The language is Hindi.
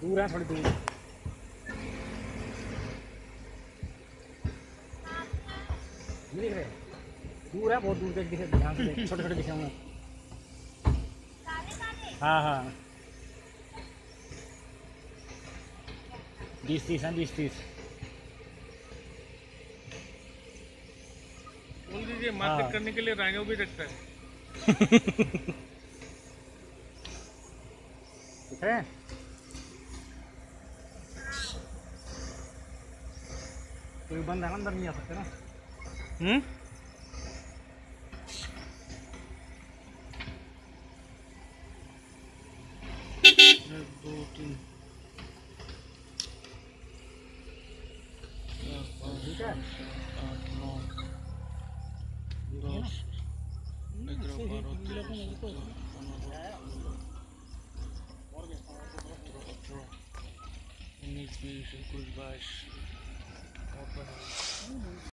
दूर है थोड़ी दूर। दिख रहे दूर है बहुत दूर तक दिखे ध्यान से छोटे छोटे दिखे होंगे। हाँ हाँ। बीस तीस हैं बीस तीस। बोल दीजिए मार्केट हाँ। करने के लिए राइनो भी रखता है। दिख रहे हैं? कोई बंद है अंदर नहीं आ सकते ना? हम्म? दो तीन। ठीक है? आठ नौ दस ग्यारह बारह तेरह चौदह पंद्रह अठारह उन्नीस बीस इक्कीस बाईस।